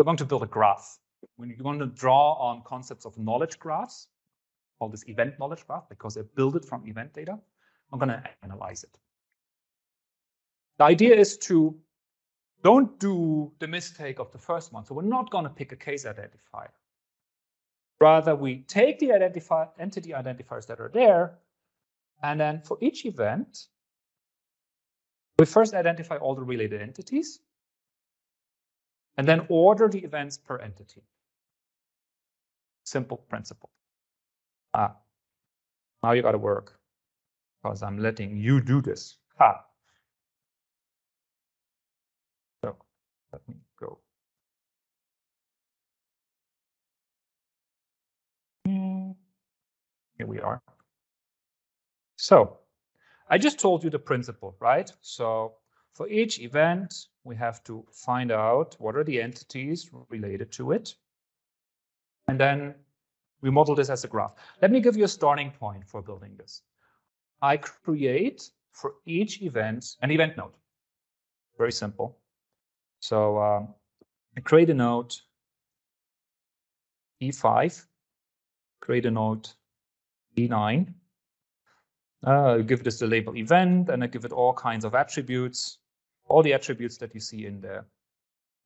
we're going to build a graph. When you want to draw on concepts of knowledge graphs, call this event knowledge graph because they build it from event data, I'm going to analyze it. The idea is to don't do the mistake of the first one. So we're not going to pick a case identifier. Rather, we take the identify entity identifiers that are there, and then for each event, we first identify all the related entities, and then order the events per entity. Simple principle. Ah, now you got to work because I'm letting you do this. Ha. So let me go. Here we are. So I just told you the principle, right? So for each event, we have to find out what are the entities related to it. And then we model this as a graph. Let me give you a starting point for building this. I create for each event an event node. Very simple. So um, I create a node E5, create a node E9. Uh, I give this the label event, and I give it all kinds of attributes, all the attributes that you see in the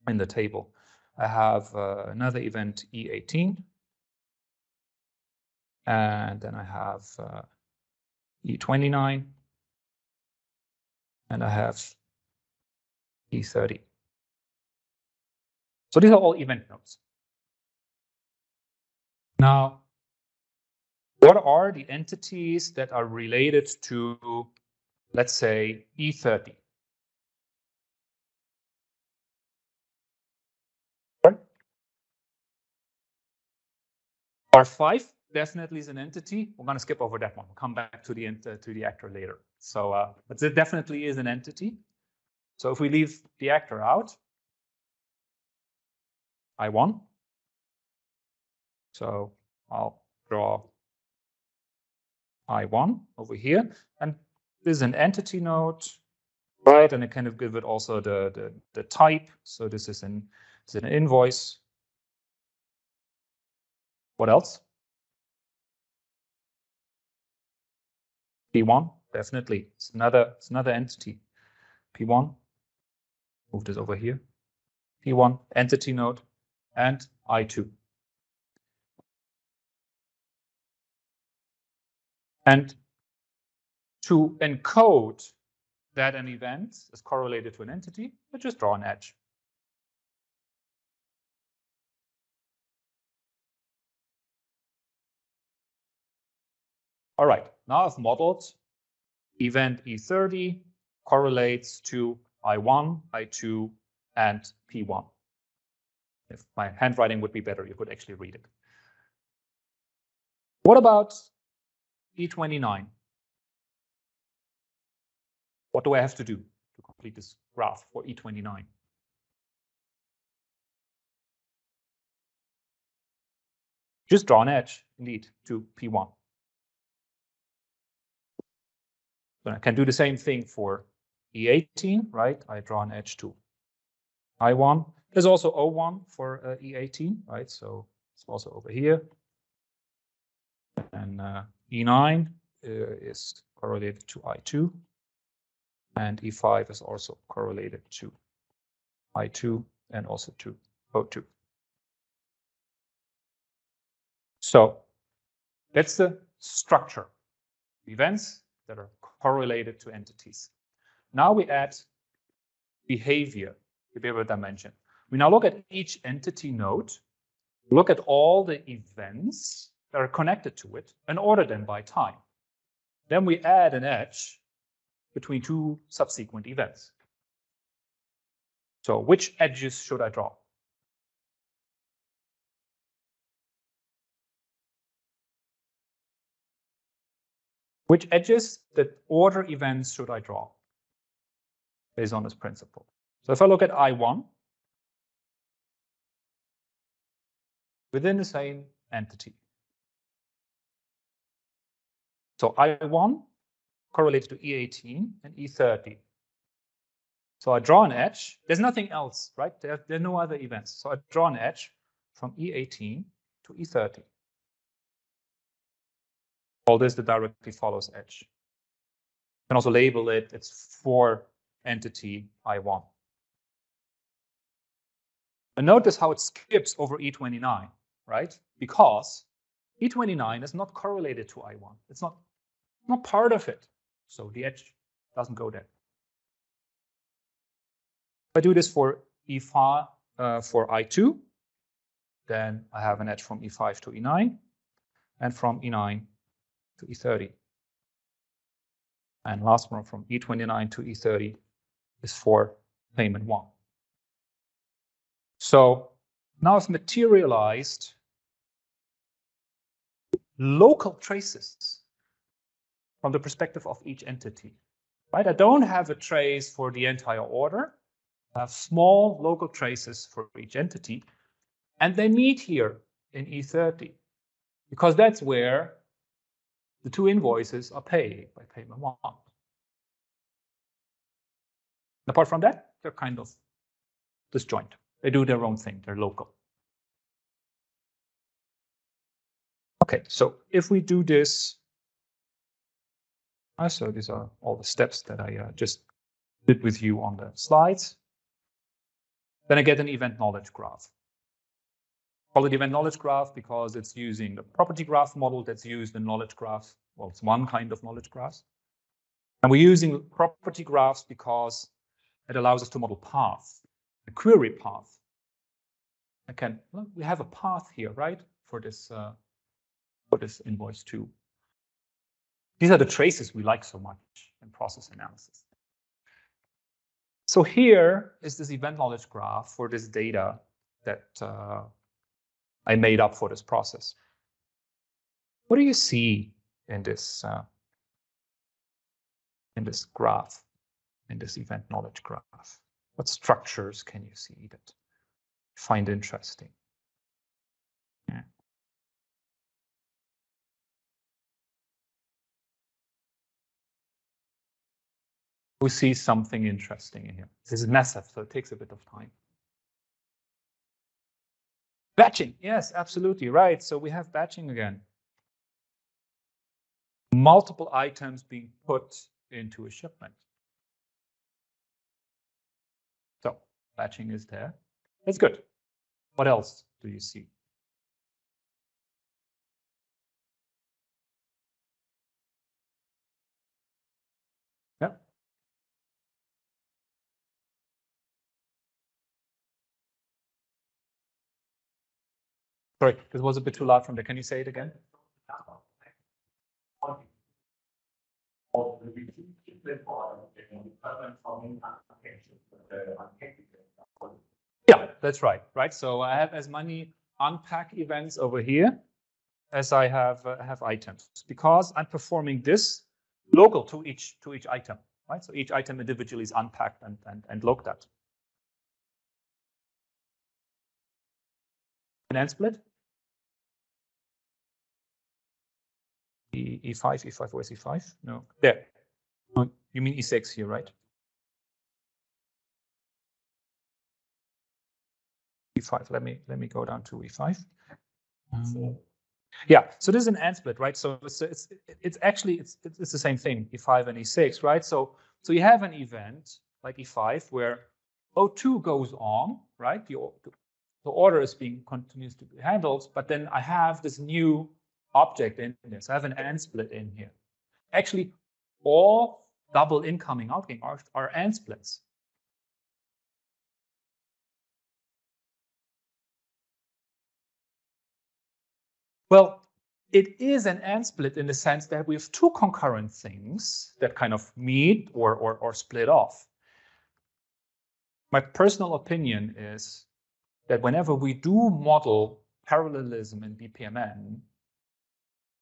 in the table. I have uh, another event E18, and then I have uh, E29, and I have E30. So these are all event nodes. Now, what are the entities that are related to, let's say, E30? R5 definitely is an entity. We're going to skip over that one. We'll come back to the uh, to the actor later. So, uh, but it definitely is an entity. So if we leave the actor out, I1. So I'll draw I1 over here. And this is an entity node, right? And I kind of give it also the, the, the type. So this is an, this is an invoice. What else? P1, definitely. It's another, it's another entity. P1, move this over here. P1, entity node, and I2. And to encode that an event is correlated to an entity, I just draw an edge. All right, now I've modeled event E30 correlates to I1, I2, and P1. If my handwriting would be better, you could actually read it. What about E29? What do I have to do to complete this graph for E29? Just draw an edge, indeed, to P1. I can do the same thing for E18, right? I draw an edge to I1. There's also O1 for uh, E18, right? So it's also over here. And uh, E9 uh, is correlated to I2. And E5 is also correlated to I2 and also to O2. So that's the structure. Events that are correlated to entities. Now we add behavior, the behavior dimension. We now look at each entity node, look at all the events that are connected to it, and order them by time. Then we add an edge between two subsequent events. So which edges should I draw? Which edges, that order events should I draw based on this principle? So if I look at I1, within the same entity. So I1 correlates to E18 and E30. So I draw an edge. There's nothing else, right? There, there are no other events. So I draw an edge from E18 to E30. All this the directly follows edge. You can also label it, it's for entity I1. And notice how it skips over E29, right? Because E29 is not correlated to I1. It's not, not part of it. So the edge doesn't go there. If I do this for E5 uh, for I2, then I have an edge from E5 to E9 and from E9 to E30. And last one from E29 to E30 is for payment one. So now I've materialized local traces from the perspective of each entity, right? I don't have a trace for the entire order. I have small local traces for each entity, and they meet here in E30 because that's where the two invoices are paid by payment one. Apart from that, they're kind of disjoint. They do their own thing, they're local. Okay, so if we do this, uh, so these are all the steps that I uh, just did with you on the slides. Then I get an event knowledge graph. It event knowledge graph because it's using the property graph model that's used in knowledge graphs. Well, it's one kind of knowledge graphs. And we're using property graphs because it allows us to model paths, a query path. Can, well, we have a path here, right, for this uh, for this invoice too. These are the traces we like so much in process analysis. So here is this event knowledge graph for this data that uh, I made up for this process. What do you see in this uh, in this graph, in this event knowledge graph? What structures can you see that you find interesting? We see something interesting in here. This is massive, so it takes a bit of time. Batching, yes, absolutely right. So we have batching again multiple items being put into a shipment. So batching is there. That's good. What else do you see? Sorry, this was a bit too loud from there. Can you say it again? Yeah, that's right, right? So I have as many unpack events over here as I have uh, have items because I'm performing this local to each to each item, right? So each item individually is unpacked and and, and looked at. An AND split? E, E5, E5, where's E5? No, there. Oh, you mean E6 here, right? E5, let me, let me go down to E5. Um, yeah, so this is an AND split, right? So it's, it's, it's actually, it's, it's the same thing, E5 and E6, right? So, so you have an event like E5 where O2 goes on, right? The, the order is being continues to be handled, but then I have this new object in this. I have an AND split in here. Actually, all double incoming outgoing are, are AND splits. Well, it is an AND split in the sense that we have two concurrent things that kind of meet or, or, or split off. My personal opinion is that whenever we do model parallelism in BPMN,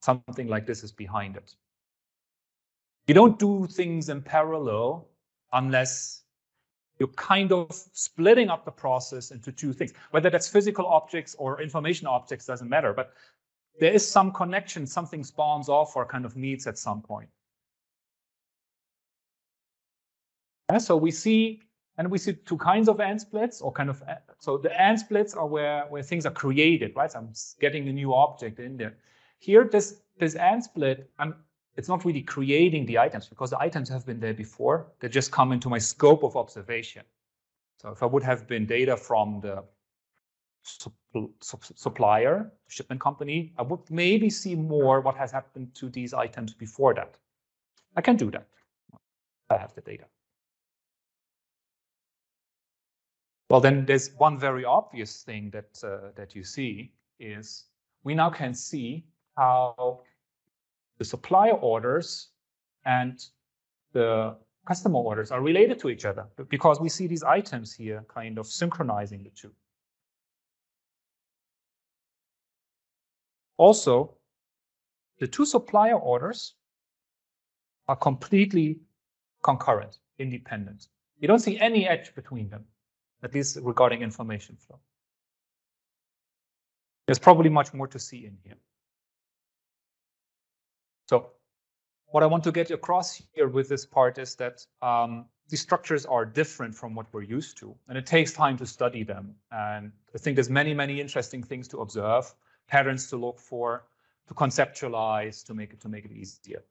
something like this is behind it. You don't do things in parallel unless you're kind of splitting up the process into two things. Whether that's physical objects or information objects doesn't matter, but there is some connection, something spawns off or kind of meets at some point. So we see And we see two kinds of AND splits or kind of, so the AND splits are where, where things are created, right? So I'm getting a new object in there. Here, this, this AND split, I'm, it's not really creating the items because the items have been there before. They just come into my scope of observation. So if I would have been data from the supplier, shipment company, I would maybe see more what has happened to these items before that. I can do that. I have the data. Well, then there's one very obvious thing that uh, that you see is we now can see how the supplier orders and the customer orders are related to each other because we see these items here kind of synchronizing the two. Also, the two supplier orders are completely concurrent, independent. You don't see any edge between them, at least regarding information flow. There's probably much more to see in here. So what I want to get across here with this part is that um, these structures are different from what we're used to, and it takes time to study them. And I think there's many, many interesting things to observe, patterns to look for, to conceptualize, to make it to make it easier.